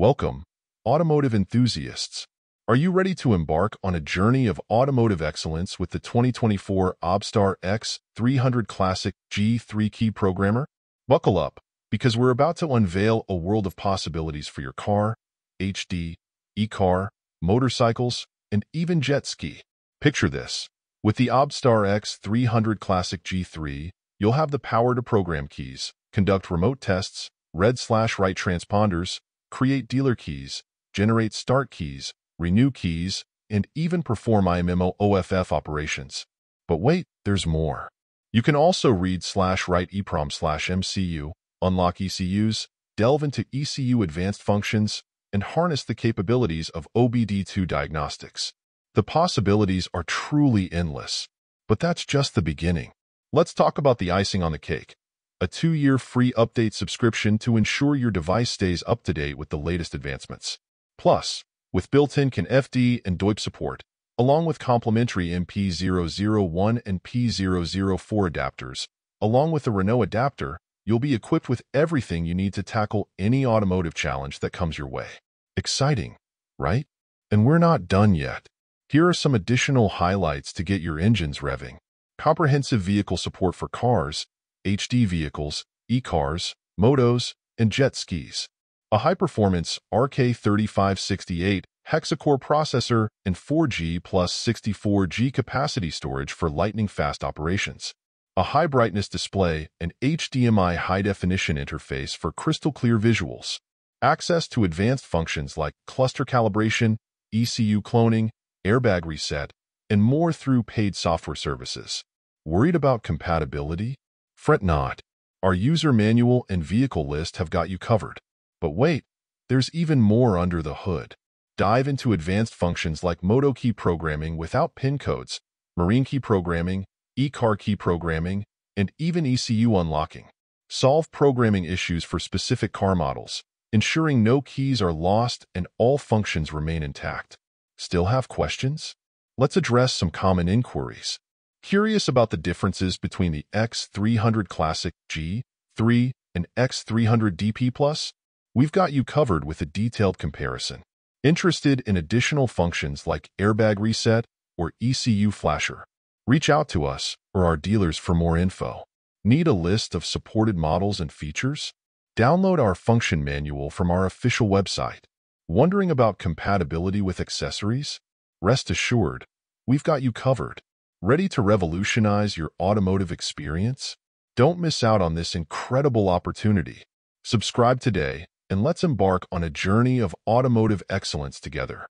Welcome, automotive enthusiasts. Are you ready to embark on a journey of automotive excellence with the 2024 OBDSTAR X300 Classic G3 Key Programmer? Buckle up, because we're about to unveil a world of possibilities for your car, HD, e-car, motorcycles, and even jet ski. Picture this. With the OBDSTAR X300 Classic G3, you'll have the power to program keys, conduct remote tests, read slash write transponders, create dealer keys, generate start keys, renew keys, and even perform IMMO OFF operations. But wait, there's more. You can also read slash write EEPROM slash MCU, unlock ECUs, delve into ECU advanced functions, and harness the capabilities of OBD2 diagnostics. The possibilities are truly endless, but that's just the beginning. Let's talk about the icing on the cake a two-year free update subscription to ensure your device stays up to date with the latest advancements. Plus, with built-in CAN FD and DOIP support, along with complimentary MP001 and P004 adapters, along with the Renault adapter, you'll be equipped with everything you need to tackle any automotive challenge that comes your way. Exciting, right? And we're not done yet. Here are some additional highlights to get your engines revving. Comprehensive vehicle support for cars, HD vehicles, e-cars, motos, and jet skis. A high-performance RK3568 hexa-core processor and 4G plus 64G capacity storage for lightning-fast operations. A high-brightness display and HDMI high-definition interface for crystal-clear visuals. Access to advanced functions like cluster calibration, ECU cloning, airbag reset, and more through paid software services. Worried about compatibility? Fret not. Our user manual and vehicle list have got you covered. But wait, there's even more under the hood. Dive into advanced functions like Moto key programming without PIN codes, Marine key programming, e-car key programming, and even ECU unlocking. Solve programming issues for specific car models, ensuring no keys are lost and all functions remain intact. Still have questions? Let's address some common inquiries. Curious about the differences between the X300 Classic G3 and X300 DP Plus? We've got you covered with a detailed comparison. Interested in additional functions like airbag reset or ECU flasher? Reach out to us or our dealers for more info. Need a list of supported models and features? Download our function manual from our official website. Wondering about compatibility with accessories? Rest assured, we've got you covered. Ready to revolutionize your automotive experience? Don't miss out on this incredible opportunity. Subscribe today and let's embark on a journey of automotive excellence together.